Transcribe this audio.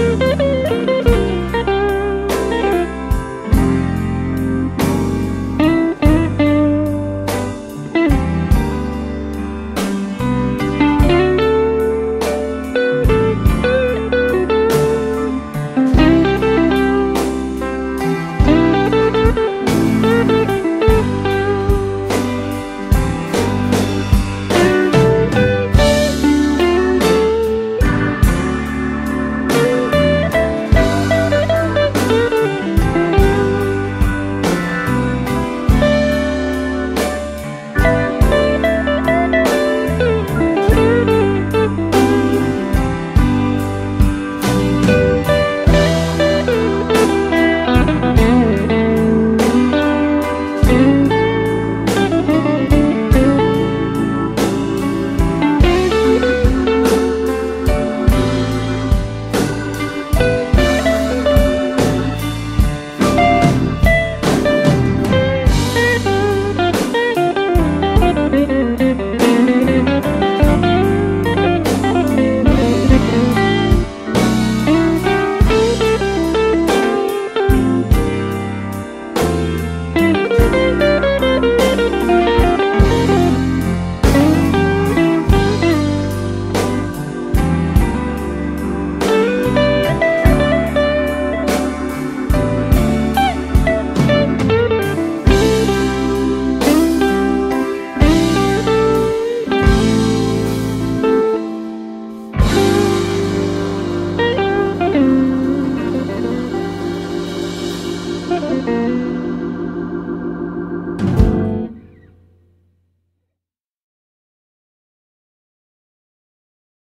Música